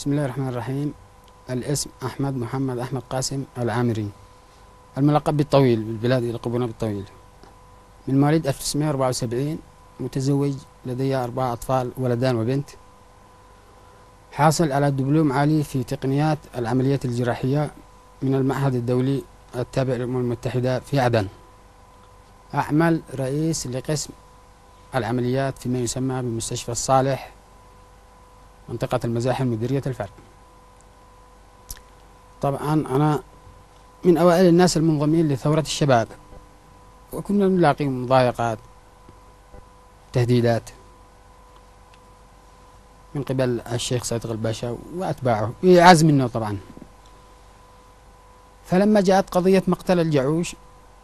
بسم الله الرحمن الرحيم. الاسم أحمد محمد أحمد قاسم العامري. الملقب بالطويل بالبلاد يلقبونه بالطويل. من مواليد 1974 متزوج لدي أربعة أطفال ولدان وبنت. حاصل على دبلوم عالي في تقنيات العمليات الجراحية من المعهد الدولي التابع للأمم المتحدة في عدن. أعمل رئيس لقسم العمليات فيما يسمى بمستشفى الصالح منطقة المزاحم مديرية الفرق طبعا أنا من أوائل الناس المنضمين لثورة الشباب وكنا نلاقي مضايقات تهديدات. من قبل الشيخ صادق الباشا وأتباعه يعز منه طبعا. فلما جاءت قضية مقتل الجعوش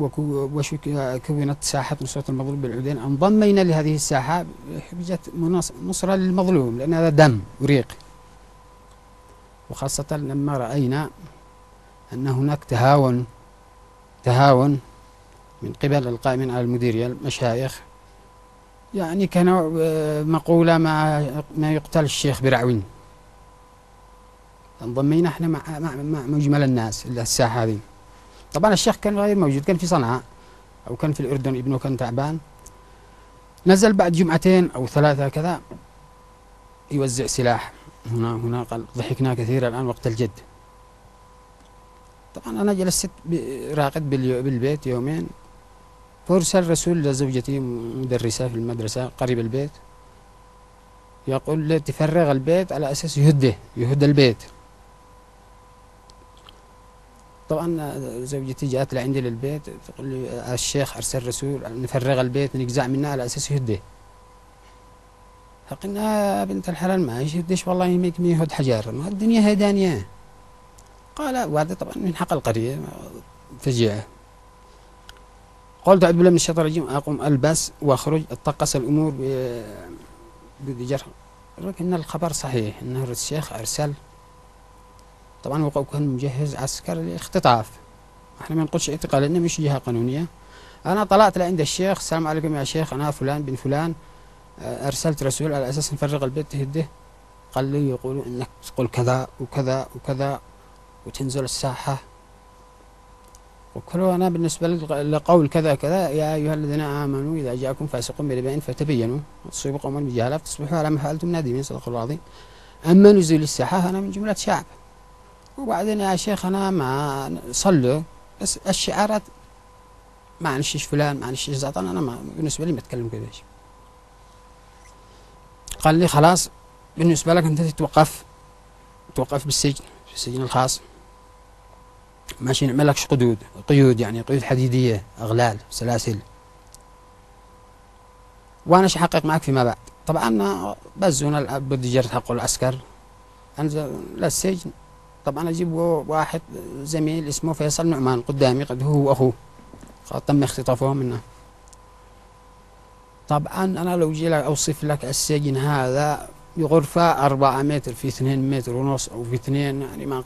وكونت ساحة نصرة المظلوم بالعودين. انضمينا لهذه الساحة بحجة نصرة للمظلوم لأن هذا دم وريق وخاصة لما رأينا أن هناك تهاون تهاون من قبل القائمين على المديرية المشايخ. يعني كان مقولة مع ما يقتل الشيخ برعوين. انضمينا إحنا مع, مع, مع مجمل الناس الساحة هذه. طبعا الشيخ كان غير موجود كان في صنعاء أو كان في الأردن ابنه كان تعبان. نزل بعد جمعتين أو ثلاثة كذا يوزع سلاح. هنا هنا قال ضحكنا كثيرا الآن وقت الجد. طبعا أنا جلست راقد بالبيت يومين. فأرسل رسول لزوجتي مدرسة في المدرسة قريب البيت. يقول لي تفرغ البيت على أساس يهده يهد البيت. طبعا زوجتي جاءت لعندي للبيت تقول لي الشيخ أرسل رسول نفرغ البيت نجزع منه على أساس يهده فقلنا بنت الحلال ما يهدش والله يميك يهد حجار ما الدنيا هدانية قال وهذا طبعا من حق القرية فجيعة قلت أعوذ بالله من الشيطان الرجيم أقوم ألبس وأخرج أتقص الأمور بجرح. لكن الخبر صحيح أنه الشيخ أرسل طبعا هو كان مجهز عسكر لاختطاف إحنا ما نقولش اعتقال لأنه مش جهة قانونية. أنا طلعت لعند الشيخ السلام عليكم يا شيخ أنا فلان بن فلان. آه، أرسلت رسول على أساس نفرغ البيت تهده قال لي يقولوا إنك تقول كذا وكذا وكذا وتنزل الساحة. وكل أنا بالنسبة لقول كذا كذا يا أيها الذين آمنوا إذا جاءكم فاسق بنبأ فتبينوا تصيبوا قوما بجهاله فتصبحوا على ما فعلتم نادمين صدق الله العظيم أما نزول الساحة أنا من جملة شعب. وبعدين يا شيخ أنا ما صلوا بس الشعارات ما نشيش فلان ما نشيش زعطان أنا ما بالنسبة لي ما أتكلم كذا قال لي خلاص بالنسبة لك أنت تتوقف توقف بالسجن في السجن الخاص. ماشي نعمل لك قيود قيود يعني قيود حديدية أغلال سلاسل. وأنا شحقق معك فيما بعد؟ طبعا بزونا بدي جرت حقه العسكر. أنزل للسجن طبعا أجيب واحد زميل اسمه فيصل نعمان قدامي قد هو وأخوه. تم اختطافهم منه. طبعا أنا لو جي لك أوصف لك السجن هذا غرفة أربعة متر في اثنين متر ونص أو في اثنين يعني ما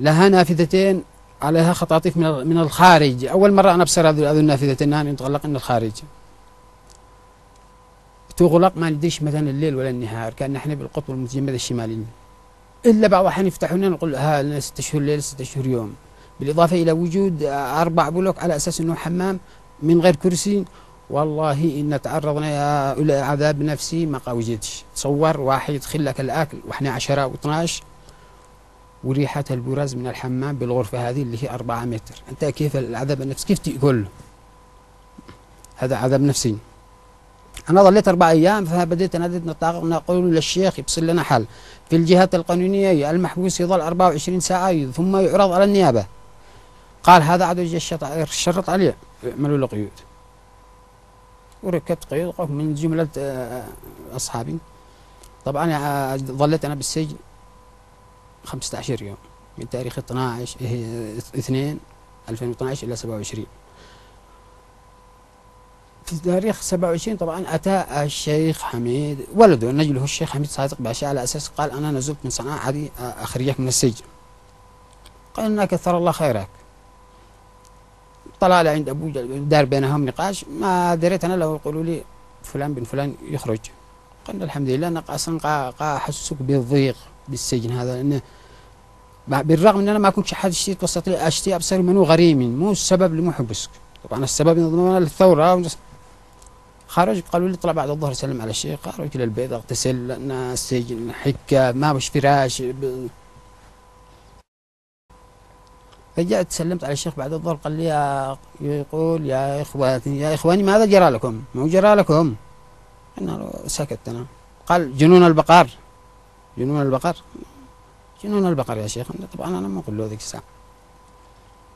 لها نافذتين عليها خطاطيف من من الخارج. أول مرة أنا أبصر هذه النافذتين هذه يتغلق من الخارج. تغلق ما نديش مثلا الليل ولا النهار كأن نحن بالقطب المتجمد الشمالي. إلا بعض الأحيان يفتحون نقول ها ستة شهور ليل ستة شهور يوم. بالإضافة إلى وجود أربع بلوك على أساس أنه حمام من غير كرسي والله إن تعرضنا إلى عذاب نفسي ما وجدش تصور واحد يدخل لك الأكل وإحنا عشرة و12 وريحة البراز من الحمام بالغرفة هذه اللي هي أربعة متر. أنت كيف العذاب النفسي؟ كيف تقول هذا عذاب نفسي. أنا ظليت أربع أيام فبديت أنادي نقول للشيخ يبصر لنا حل. في الجهات القانونية المحبوس يظل 24 ساعة ثم يعرض على النيابة. قال هذا عدو الشرط عليه يعملوا له قيود. وركبت قيود من جملة آه، أصحابي. طبعا آه، ظليت أنا بالسجن 15 يوم من تاريخ 12 2 2012 إلى 27 في تاريخ 27 طبعا أتى الشيخ حميد ولده نجله الشيخ حميد صادق باشا على أساس قال أنا نزلت من صنعاء عادي أخرجك من السجن. قال لنا كثر الله خيرك. طلع عند أبو دار بينهم نقاش ما دريت أنا لو يقولوا لي فلان بن فلان يخرج. قلنا الحمد لله أنا أصلا قا أحسسك بالضيق بالسجن هذا لأنه بالرغم ان أنا ما كنت حد اشتي توسط لي اشتي أبصر منو غريم مو السبب اللي حبسك. طبعا السبب نظام الثورة خرج قالوا لي طلع بعد الظهر سلم على الشيخ. خرج البيت اغتسل لأن السجن حكة ما بش فراش. ب- فجأت سلمت على الشيخ بعد الظهر قال لي يا يقول يا اخواتي يا إخواني ماذا جرى لكم؟ مو جرى لكم؟ له سكت أنا. قال جنون البقر. جنون البقر. جنون البقر يا شيخ. طبعا أنا ما أقول له ذيك الساعة.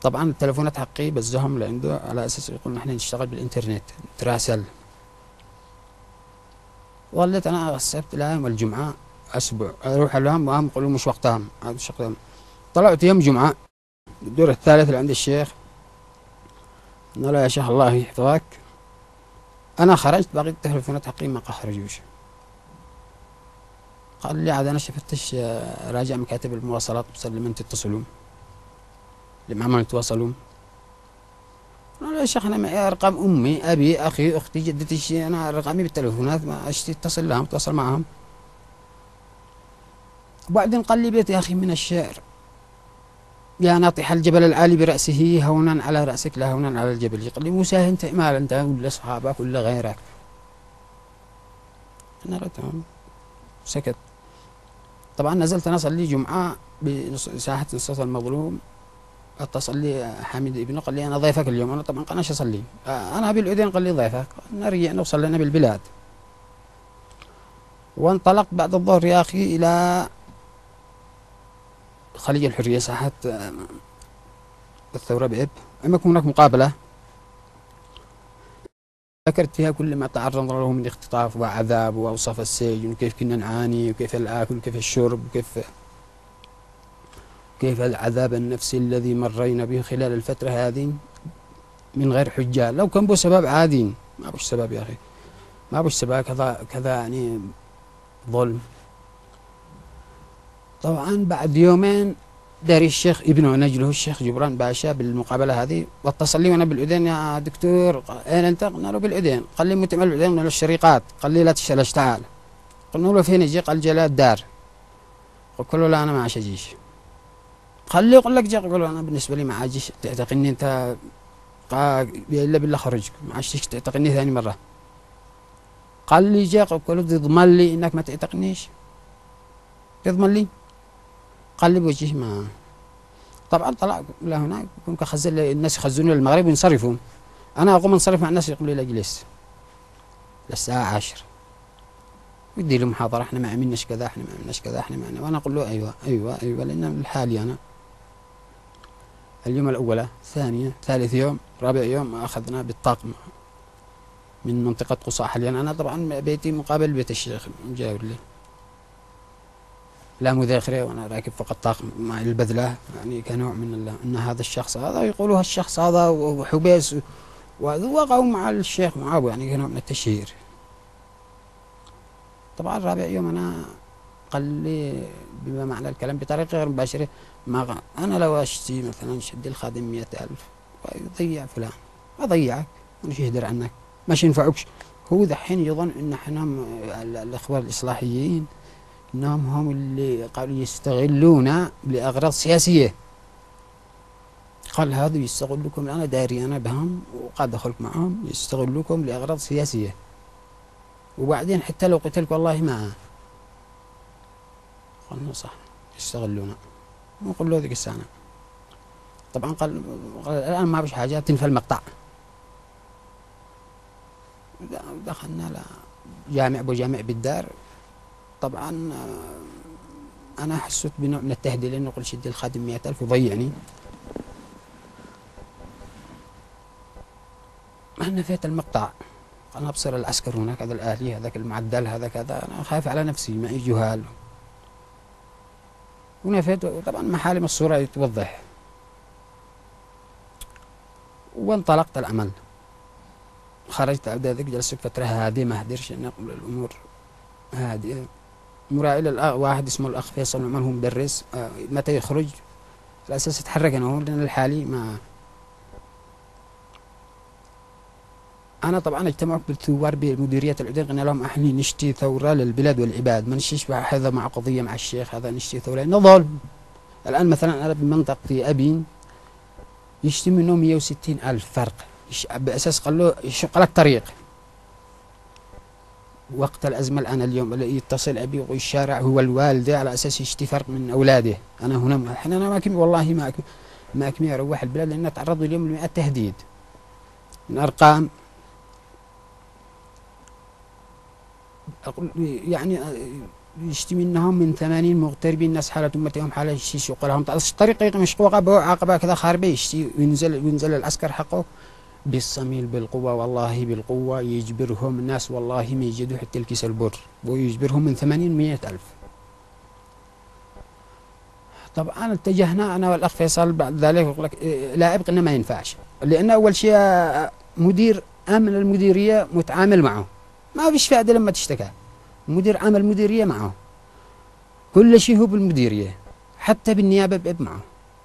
طبعا التلفونات حقي بزهم لعنده على أساس يقول نحن نشتغل بالإنترنت. نتراسل ظليت أنا السبت لا يوم الجمعه أسبوع. أروح لهم وهم يقولوا مش وقتهم. هذا وقتهم. طلعت يوم جمعة الدور الثالث اللي عند الشيخ. قلنا له يا شيخ الله يحفظك. أنا خرجت باقي التلفونات حقي ما خرجوش قال لي عاد أنا شفتش آه، راجع مكاتب المواصلات بس لمن تتصلون. لما ما يتواصلون. أنا معي أرقام أمي أبي أخي أختي جدتي أنا أرقامي بالتليفونات ما اشتي اتصل لهم اتصل معهم وبعدين قال لي بيت يا أخي من الشعر. يا ناطح الجبل العالي برأسه هونا على رأسك لا هونا على الجبل. قال لي موسى أنت مال أنت ولا أصحابك ولا غيرك. أنا تمام سكت. طبعا نزلت أنا أصلي جمعة بساحه الصوت المظلوم. اتصل لي حميد ابنه قال لي أنا ضيفك اليوم. أنا طبعا قناش أصلي؟ أنا بالاذن قال لي ضيفك. رجعنا وصلينا بالبلاد. وانطلقت بعد الظهر يا أخي إلى خليج الحرية ساحة آه، الثورة بإب. إما هناك مقابلة. ذكرت فيها كل ما تعرض له من اختطاف وعذاب وأوصاف السجن وكيف كنا نعاني وكيف الأكل وكيف الشرب وكيف كيف العذاب النفسي الذي مرينا به خلال الفترة هذه؟ من غير حجة لو كان بو سبب عادي. ما بوش سبب يا أخي. ما بوش سبب كذا كذا يعني ظلم. طبعا بعد يومين داري الشيخ ابنه نجله الشيخ جبران باشا بالمقابلة هذه واتصل لي وأنا بالأذين يا دكتور أين أنت؟ قلنا له بالأذين قال لي بالأذين قلنا له الشريقات. قال لي لا تشتغلش تعال قلنا له فين يجي؟ قال جلاء الدار. قلت له لا أنا ما عاش أجيش. خليه يقول لك جا يقول أنا بالنسبة لي ما عاجش تعتقني أنت إلا بالله خرجك ما عادش تعتقني ثاني مرة. قال لي جا قلت له تضمن لي إنك ما تعتقنيش تضمن لي. قال لي بوجهه ما طبعا طلع لهناك كنت خزن الناس يخزنون للمغرب وينصرفون. أنا أقوم أنصرف مع الناس يقولوا لي لا اجلس للساعه 10 ودي له محاضره إحنا ما عملناش كذا إحنا ما عملناش كذا إحنا ما عملنا وأنا أقول له أيوه أيوه أيوه لأن لحالي أنا اليوم الأولى ثانية ثالث يوم رابع يوم أخذنا بالطاقم من منطقة قصا حاليا أنا طبعا بيتي مقابل بيت الشيخ مجاور لي لا مذاكرة وأنا راكب فوق الطاقم مع البذلة. يعني كنوع من إن هذا الشخص هذا يقولوا هالشخص هذا وحبيس ووقعوا مع الشيخ معاوية يعني كنوع من التشهير. طبعا رابع يوم أنا قال لي بما معنى الكلام بطريقة غير مباشرة ما غ... أنا لو أشتي مثلا شد الخادم مئة ألف ويضيع فلان أضيعك مش يهدر عنك مش ينفعكش هو دحين يظن إن إحنا الاخوان الإصلاحيين إنهم هم اللي قالوا يستغلونا لأغراض سياسية. قال هذا يستغلكم أنا داري أنا بهم وقاعد ادخلك معهم يستغلوكم لأغراض سياسية. وبعدين حتى لو قلت لك والله ما قلنا صح يستغلونا. نقول له ذيك السنة. طبعا قال, قال الآن ما فيش حاجة تنفى المقطع. دخلنا أبو جامع بالدار. طبعا آه، أنا حسيت بنوع من التهديد لأنه قل شد الخادم مئة ألف يضيعني أنا نفيت المقطع. أنا أبصر العسكر هناك هذا الالي هذاك المعدل هذا كذا. أنا خايف على نفسي معي جهال. ونفيت طبعا محالم الصورة يتوضح وانطلقت العمل خرجت بعد ذلك جلست فترة هادية ما أقدرش أن أقول الأمور هادئة مراعي للأخ واحد اسمه الأخ فيصل نعمان هو مدرس. آه، متى يخرج؟ على أساس أتحرك أنا هو لأن الحالي ما أنا طبعا اجتمعت بالثوار بمديريه العدين قلنا لهم إحنا نشتي ثورة للبلاد والعباد ما نشتيش هذا مع قضية مع الشيخ هذا نشتي ثورة. لأنه ظلم الآن مثلا أنا بمنطقتي ابين يشتي منه 160 ألف فرق. بأساس قال له يشق لك طريق وقت الأزمة الآن اليوم يتصل أبي الشارع هو الوالدة على أساس يشتي فرق من أولاده. أنا هنا إحنا أنا ما والله ما ما كمي أروح البلاد لأن تعرضوا اليوم لمئات تهديد. من أرقام يعني يشتي منهم من ثمانين مغتربين الناس حالة أمتهم حالة يشتي لهم الطريق مش عقبة عقبة كذا خاربة يشتي وينزل وينزل العسكر حقه بالصميل بالقوة والله بالقوة يجبرهم الناس والله ما يجدوا حتى الكيس البر ويجبرهم من ثمانين مئة ألف. طبعا اتجهنا أنا والأخ فيصل بعد ذلك يقول لك إيه، لا أبقى ما ينفعش لأن أول شيء مدير أمن المديرية متعامل معه. ما فيش فائدة لما تشتكى. مدير عمل مديرية معه. كل شيء هو بالمديرية. حتى بالنيابة بيب معه.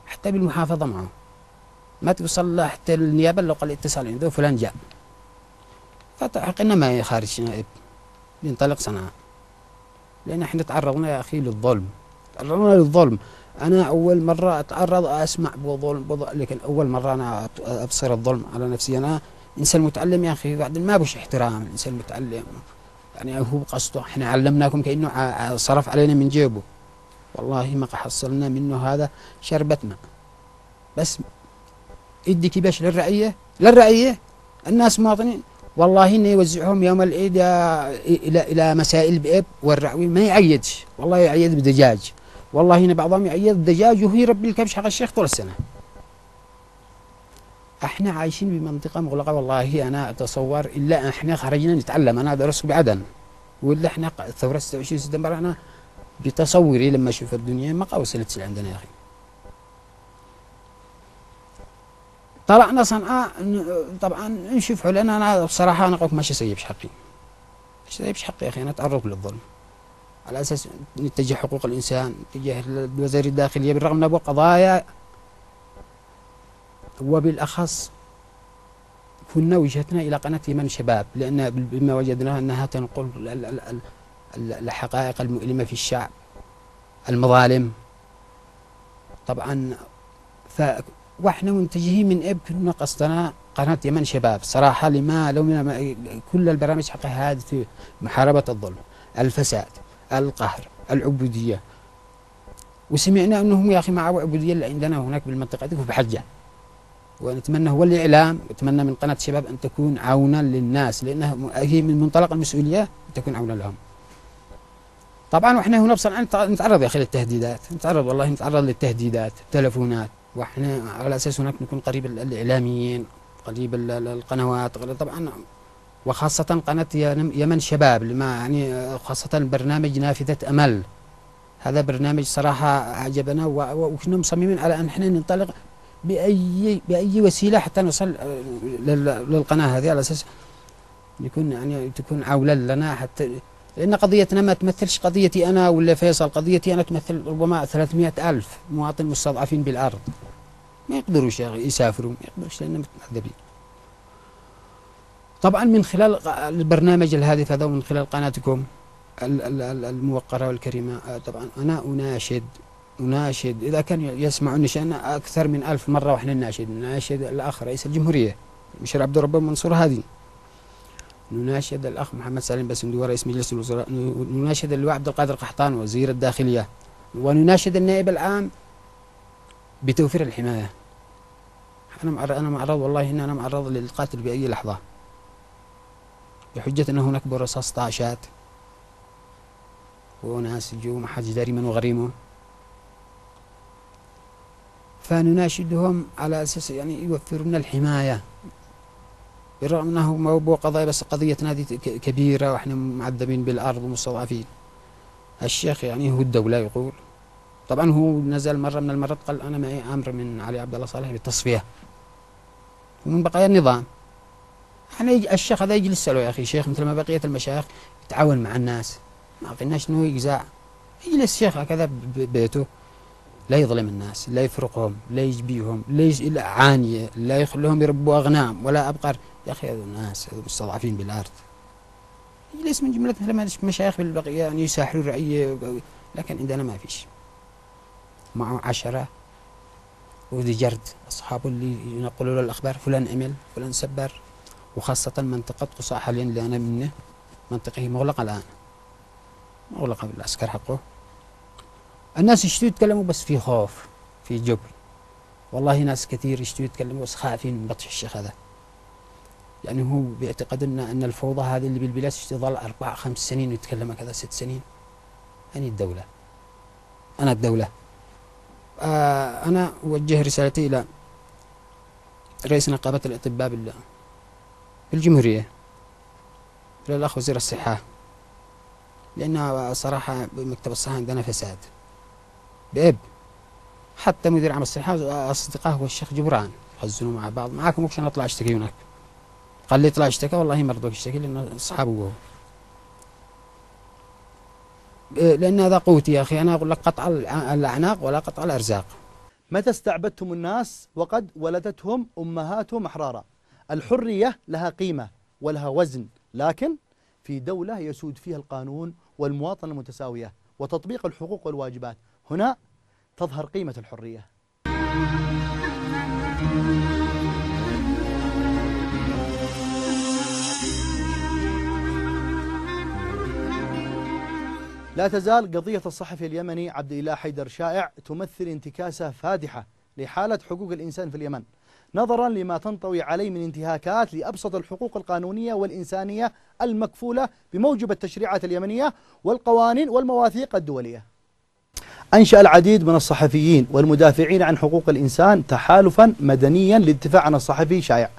حتى بالمحافظة معه. ما توصل له حتى النيابة لو قال اتصال عنده فلان جاء. فتحقنا ما خارج نائب ينطلق صنعاء. لأن إحنا تعرضنا يا أخي للظلم. تعرضنا للظلم. أنا أول مرة أتعرض أسمع بظلم لكن أول مرة أنا أبصر الظلم على نفسي. أنا إنسان متعلم يا أخي بعد ما بوش احترام الإنسان المتعلم يعني هو قصده إحنا علمناكم كأنه صرف علينا من جيبه. والله ما حصلنا منه هذا شربة ماء بس ادي كباش للرعية؟ للرعية؟ الناس مواطنين. والله إنه يوزعهم يوم العيد إلى إلى مسائل بإب والرعوي ما يعيدش. والله يعيد بدجاج. والله هنا بعضهم يعيد بدجاج وهو يربي الكبش حق الشيخ طول السنة. إحنا عايشين بمنطقة مغلقة والله أنا أتصور إلا إحنا خرجنا نتعلم. أنا ادرس بعدن ولا إحنا ثوره 26 سبتمبر أنا بتصوري لما أشوف الدنيا ما وصلت عندنا يا أخي. طلعنا صنعاء طبعا نشوف لأن أنا بصراحة أنا قلت ماشي سيبش حقي ماشي سيبش حقي يا أخي. أنا اتعرض للظلم. على أساس نتجه حقوق الإنسان نتجه وزير الداخلية بالرغم من قضايا وبالأخص كنا وجهتنا إلى قناة يمن شباب لأن بما وجدناه أنها تنقل الحقائق المؤلمة في الشعب المظالم. طبعا ف وإحنا منتجهين من إب كنا قصدنا قناة يمن شباب. صراحة لما لو من كل البرامج حقها هذه محاربة الظلم الفساد القهر العبودية. وسمعنا أنهم يا أخي معوا عبوديه اللي عندنا هناك بالمنطقة دي وبحجه ونتمنى هو الإعلام نتمنى من قناة شباب أن تكون عونا للناس لأنها هي من منطلق المسؤولية تكون عونا لهم. طبعا وإحنا هنا بصراحة نتعرض يا أخي للتهديدات نتعرض والله نتعرض للتهديدات التلفونات. وإحنا على أساس هناك نكون قريب الإعلاميين قريب القنوات طبعا وخاصة قناة يمن شباب لما يعني خاصة برنامج نافذة أمل. هذا برنامج صراحة أعجبنا وكنا مصممين على أن إحنا ننطلق بأي بأي وسيلة حتى نوصل للقناة هذه على أساس يكون يعني تكون عولا لنا حتى لأن قضيتنا ما تمثلش قضيتي أنا ولا فيصل. قضيتي أنا تمثل ربما 300 ألف مواطن مستضعفين بالأرض. ما يقدروش يسافروا ما يقدروش لأن متعذبين. طبعا من خلال البرنامج الهادف هذا ومن خلال قناتكم الموقرة والكريمة آه، طبعا أنا أناشد نناشد. إذا كان يسمع نشأنا أكثر من ألف مرة وإحنا نناشد. نناشد الأخ رئيس الجمهورية مشير عبد الرب منصور هادي. نناشد الأخ محمد سالم بسندور رئيس مجلس الوزراء. نناشد اللواء عبد القادر قحطان وزير الداخلية. ونناشد النائب العام بتوفير الحماية. أنا معرض أنا معرض والله إن أنا معرض للقاتل بأي لحظة. بحجة أن هناك برصاص طاشات وناس جو ما حد داري من وغريمه. فنناشدهم على أساس يعني يوفروا لنا الحماية. بالرغم أنه ما هو قضايا بس قضيتنا هذه كبيرة وإحنا معذبين بالأرض ومستضعفين. الشيخ يعني هو الدولة يقول. طبعا هو نزل مرة من المرات قال أنا معي أمر من علي عبد الله صالح بالتصفية ومن بقايا النظام. إحنا الشيخ هذا يجلس له يا أخي شيخ مثل ما بقية المشايخ يتعاون مع الناس ما قلناش أنه يجزع يجلس شيخ هكذا ببيته. لا يظلم الناس لا يفرقهم لا يجبيهم لا يج... عانية لا يخليهم يربوا أغنام ولا أبقر يا أخي هذول الناس هذول مستضعفين بالأرض. ليس من جملة مثل ما مشايخ بالبقية يعني يساحروا الرعية لكن عندنا ما فيش. معه عشرة وذي جرد أصحابه اللي ينقلوا له الأخبار فلان عمل فلان سبر وخاصة منطقة حاليا اللي أنا منه منطقة مغلقة الآن. مغلقة بالعسكر حقه. الناس يشتوا يتكلموا بس في خوف في جبر والله ناس كثير يشتوا يتكلموا بس خايفين من بطش الشيخ هذا. يعني هو بيعتقد ان إن الفوضى هذه اللي بالبلاد تظل أربع خمس سنين ويتكلم كذا ست سنين. أنا الدولة. أنا الدولة. آه أنا أوجه رسالتي إلى رئيس نقابة الأطباء بالجمهورية إلى الأخ وزير الصحة. لأن صراحة بمكتب الصحة عندنا فساد. بأب. حتى مدير عام الصحة أصدقائه هو الشيخ جبران يخزنوا مع بعض. معاكم ممكن أطلع أشتكي هناك؟ قال لي اطلع اشتكى والله ما رضوك يشتكي لأن أصحابه هو لأن هذا قوتي يا أخي. أنا أقول لك قطع الأعناق ولا قطع الأرزاق. متى استعبدتم الناس وقد ولدتهم أمهاتهم أحرارا؟ الحرية لها قيمة ولها وزن لكن في دولة يسود فيها القانون والمواطنة المتساوية. وتطبيق الحقوق والواجبات. هنا تظهر قيمة الحرية. لا تزال قضية الصحفي اليمني عبد الإله حيدر شائع تمثل انتكاسة فادحة لحالة حقوق الإنسان في اليمن نظرا لما تنطوي عليه من انتهاكات لأبسط الحقوق القانونية والإنسانية المكفولة بموجب التشريعات اليمنية والقوانين والمواثيق الدولية. أنشأ العديد من الصحفيين والمدافعين عن حقوق الإنسان تحالفا مدنيا للدفاع عن الصحفي شائع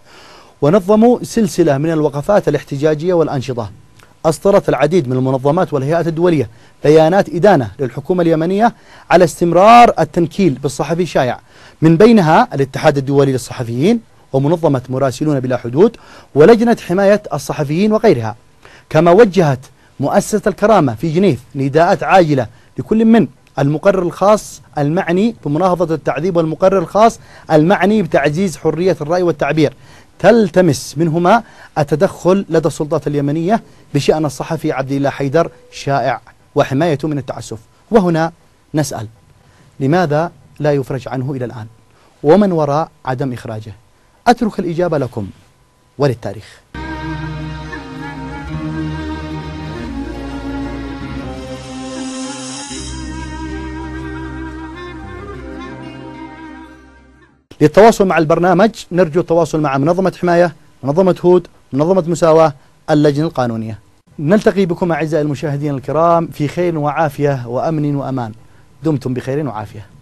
ونظموا سلسلة من الوقفات الاحتجاجية والأنشطة. أصدرت العديد من المنظمات والهيئات الدولية بيانات إدانة للحكومة اليمنية على استمرار التنكيل بالصحفي شائع من بينها الاتحاد الدولي للصحفيين ومنظمة مراسلون بلا حدود ولجنة حماية الصحفيين وغيرها. كما وجهت مؤسسة الكرامة في جنيف نداءات عاجلة لكل من المقرر الخاص المعني بمناهضة التعذيب والمقرر الخاص المعني بتعزيز حرية الرأي والتعبير. تلتمس منهما التدخل لدى السلطات اليمنية بشأن الصحفي عبد الله حيدر شائع وحمايته من التعسف وهنا نسأل لماذا لا يفرج عنه إلى الآن؟ ومن وراء عدم إخراجه؟ أترك الإجابة لكم وللتاريخ. للتواصل مع البرنامج نرجو التواصل مع منظمة حماية منظمة هود منظمة مساواة اللجنة القانونية. نلتقي بكم أعزائي المشاهدين الكرام في خير وعافية وأمن وأمان. دمتم بخير وعافية.